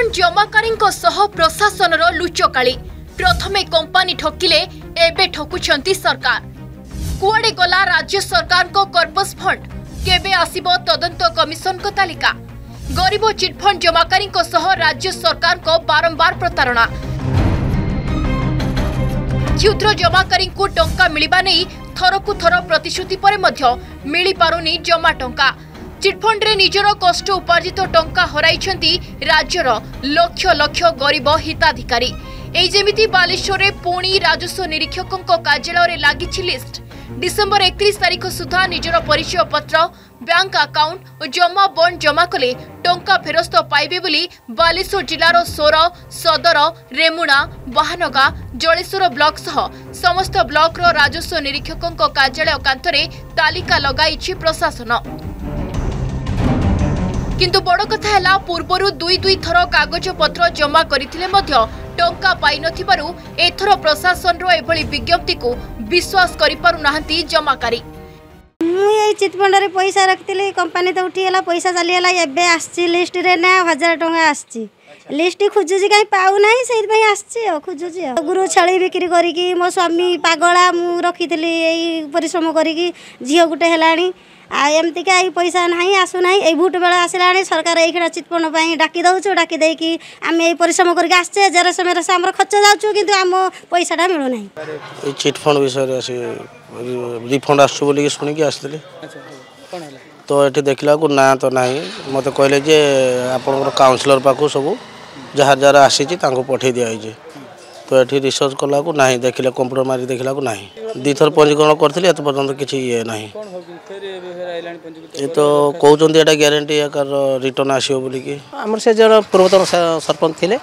bond জমাকারী প্রশাসনর লুচকালি প্রথমে company ঠকিলে এবে ঠকুছেন সরকার কুয়াড়ে গলা রাজ্য সরকার কর্পস ফন্ড কেবে আসব তদন্ত কমিশন তালিকা গরিব চিটফন্ড জমাকারী রাজ্য সরকার বারম্বার প্রতারণা କ୍ଷୁଦ୍ର ଜମାକାରୀଙ୍କୁ ଟଙ୍କା ମିଳିବା ନେଇ ଥରକୁ ଥର ପ୍ରତିଶ୍ରୁତି ପରେ ମଧ୍ୟ ମିଳିପାରୁନି ଜମା ଟଙ୍କା ଚିଟ୍ଫଣ୍ଡରେ ନିଜର କଷ୍ଟ ଉପାର୍ଜିତ ଟଙ୍କା ହରାଇଛନ୍ତି ରାଜ୍ୟର ଲକ୍ଷ ଲକ୍ଷ ଗରିବ ହିତାଧିକାରୀ এই যেমিতি বালেশ্বরে পুঁ রাজস্ব নিরীক্ষক কার্যালয়ের লাগিছি লিষ্ট ডিসেম্বর একত্রিশ তারিখ সুদ্ধা নিজের পরিচয়পত্র ব্যাঙ্ক আকাউন্ট ও জমা বন্ড জমা কলে টঙ্কা ফেরস্ত পাইবে বলে বালেশ্বর জেলার সোর সদর রেমুণা বাহানগা জলেশ্বর ব্লক সহ সমস্ত ব্লকর রাজস্ব নিরীক্ষক কার্যালয় কান্থরে তালিকা লগাইছে প্রশাসন କିନ୍ତୁ ବଡ଼ କଥା ହେଲା ପୂର୍ବରୁ ଦୁଇ ଦୁଇ ଥର କାଗଜପତ୍ର ଜମା କରିଥିଲେ ମଧ୍ୟ ଟଙ୍କା ପାଇନଥିବାରୁ ଏଥର ପ୍ରଶାସନର ଏଭଳି ବିଜ୍ଞପ୍ତିକୁ ବିଶ୍ୱାସ କରିପାରୁନାହାନ୍ତି ଜମାକାରୀ ମୁଁ ଏଇ ଚିଟଫଣ୍ଡରେ ପଇସା ରଖିଥିଲି କମ୍ପାନୀ ତ ଉଠିଗଲା ପଇସା ଚାଲିଗଲା ଏବେ ଆସିଛି ଲିଷ୍ଟରେ ନା ହଜାର ଟଙ୍କା ଆସିଛି ଲିଷ୍ଟ ଖୋଜୁଛି କାହିଁ ପାଉନାହିଁ ସେଇଥିପାଇଁ ଆସିଛି ଆଉ ଖୋଜୁଛି ଆଉ ଗୁରୁ ଛେଳି ବିକ୍ରି କରିକି ମୋ ସ୍ୱାମୀ ପାଗଳା ମୁଁ ରଖିଥିଲି ଏଇ ପରିଶ୍ରମ କରିକି ଝିଅ ଗୋଟେ ହେଲାଣି ଆଉ ଏମିତିକା ଏଇ ପଇସା ନାହିଁ ଆସୁନାହିଁ ଏଇ ଭୋଟ୍ ବେଳ ଆସିଲାଣି ସରକାର ଏଇଖିଣା ଚିତ୍ପଣ ପାଇଁ ଡାକି ଦେଉଛୁ ଡାକି ଦେଇକି ଆମେ ଏଇ ପରିଶ୍ରମ କରିକି ଆସିଛେ ଜେରସ ମେରସ ଆମର ଖର୍ଚ୍ଚ ଯାଉଛୁ କିନ୍ତୁ ଆମ ପଇସାଟା ମିଳୁନାହିଁ ଏଇ ଚିଟ୍ଫଣ୍ଡ ବିଷୟରେ ଆସି ରିଫଣ୍ଡ ଆସୁଛୁ ବୋଲିକି ଶୁଣିକି ଆସିଥିଲି ତ ଏଠି ଦେଖିଲା ବେଳକୁ ନାଁ ତ ନାହିଁ ମୋତେ କହିଲେ ଯେ ଆପଣଙ୍କର କାଉନସିଲର ପାଖକୁ ସବୁ ଯାହାର ଯାହାର ଆସିଛି ତାଙ୍କୁ ପଠାଇ ଦିଆହେଇଛି ତ ଏଠି ରିସର୍ଚ୍ଚ କଲାକୁ ନାହିଁ ଦେଖିଲେ କମ୍ପ୍ୟୁଟର ମାରି ଦେଖିଲାକୁ ନାହିଁ ଦୁଇଥର ପଞ୍ଜୀକରଣ କରିଥିଲି ଏତେ ପର୍ଯ୍ୟନ୍ତ କିଛି ଇଏ ନାହିଁ ଏ ତ କହୁଛନ୍ତି ଏଇଟା ଗ୍ୟାରେଣ୍ଟି ଆକାର ରିଟର୍ନ ଆସିବ ବୋଲିକି ଆମର ସେ ଜଣ ପୂର୍ବତନ ସରପଞ୍ଚ ଥିଲେ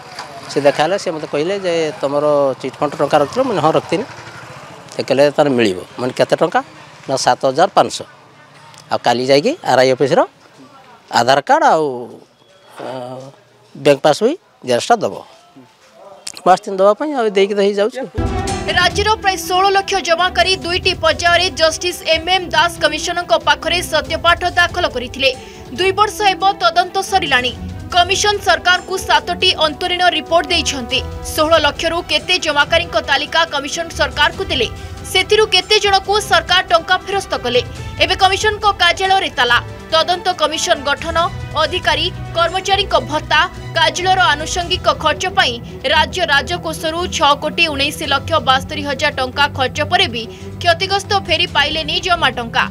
ସେ ଦେଖା ହେଲେ ସେ ମୋତେ କହିଲେ ଯେ ତୁମର ଚିଟ୍ଫଣ୍ଡ ଟଙ୍କା ରଖିଥିଲ ମୁଁ ହଁ ରଖିଥିଲି ସେ କହିଲେ ତା'ର ମିଳିବ ମାନେ କେତେ ଟଙ୍କା ନା ସାତ ହଜାର ପାଞ୍ଚଶହ ଆଉ କାଲି ଯାଇକି ଆର୍ ଆଇ ଅଫିସ୍ର ଆଧାର କାର୍ଡ଼ ଆଉ ବ୍ୟାଙ୍କ ପାସ୍ବୁକ୍ ଜେରକ୍ସଟା ଦେବ ବାସ୍ ଦିନ ଦେବା ପାଇଁ ଆଉ ଦେଇକି ତ ହେଇଯାଉଛି ରାଜ୍ୟର ପ୍ରାୟ ଷୋହଳ ଲକ୍ଷ ଜମାକାରୀ ଦୁଇଟି ପର୍ଯ୍ୟାୟରେ ଜଷ୍ଟିସ୍ ଏମ୍ ଏମ୍ ଦାସ କମିଶନଙ୍କ ପାଖରେ ସତ୍ୟପାଠ ଦାଖଲ କରିଥିଲେ ଦୁଇ ବର୍ଷ ହେବ ତଦନ୍ତ ସରିଲାଣି কমিশন সরকারকু সাতটি অন্তরীণ রিপোর্ট দিয়েছেন ষোহ লক্ষর কেতে জমাকারী তালিকা কমিশন সরকারকু দেলে সেথিরু কেতে জনকু সরকার টঙ্কা ফেরস্ত কলে এবে কমিশন কার্যালয়ের তালা তদন্ত কমিশন গঠন অধিকারী কর্মচারী ভত্তা কার্যালয়ের আনুষঙ্গিক খরচ পাই রাজ্য রাজকোষর ছ কোটি উনিশ লক্ষ বাস্তরি হাজার টঙ্কা খরচ পরে বি ক্ষতিগ্রস্ত ফেরি পাইলে জমা টঙ্কা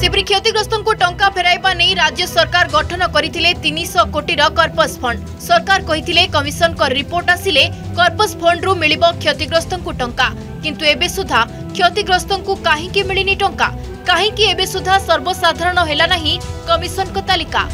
सेपरी क्षतिग्रस्त को टंका फेर नहीं राज्य सरकार गठन करनिश कोटी कर्पस फंड सरकार कही कमिशन का रिपोर्ट आसिले कर्पस फंड्रु मिल क्षतिग्रस्त को टंका किंतु एवं सुधा क्षतिग्रस्त को कहीं मिलनी टा कहीं सुधा सर्वसाधारण है कमिशन को तालिका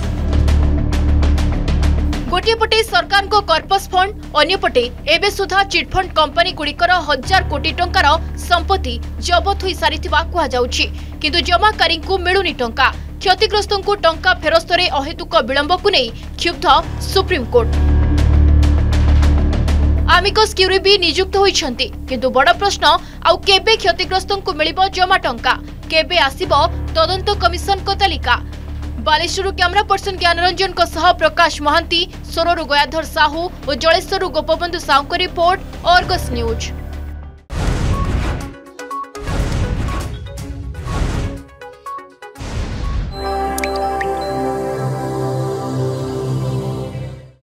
ଗୋଟିଏ ପଟେ ସରକାରଙ୍କ କର୍ପସ୍ ଫଣ୍ଡ ଅନ୍ୟପଟେ ଏବେ ସୁଦ୍ଧା ଚିଟ୍ଫଣ୍ଡ କମ୍ପାନୀଗୁଡ଼ିକର ହଜାର କୋଟି ଟଙ୍କାର ସମ୍ପତ୍ତି ଜବତ ହୋଇସାରିଥିବା କୁହାଯାଉଛି କିନ୍ତୁ ଜମାକାରୀଙ୍କୁ ମିଳୁନି ଟଙ୍କା କ୍ଷତିଗ୍ରସ୍ତଙ୍କୁ ଟଙ୍କା ଫେରସ୍ତରେ ଅହେତୁକ ବିଳମ୍ବକୁ ନେଇ କ୍ଷୁବ୍ଧ ସୁପ୍ରିମକୋର୍ଟ ଆମିକସ୍ କ୍ୟୁରି ବି ନିଯୁକ୍ତ ହୋଇଛନ୍ତି କିନ୍ତୁ ବଡ଼ ପ୍ରଶ୍ନ ଆଉ କେବେ କ୍ଷତିଗ୍ରସ୍ତଙ୍କୁ ମିଳିବ ଜମା ଟଙ୍କା କେବେ ଆସିବ ତଦନ୍ତ କମିଶନଙ୍କ ତାଲିକା बालेश्वर कैमेरा पर्सन ज्ञान प्रकाश महांती सोरु गयाधर साहू और जलेश्वर गोपबंधु साहू को रिपोर्ट अर्गस न्यूज़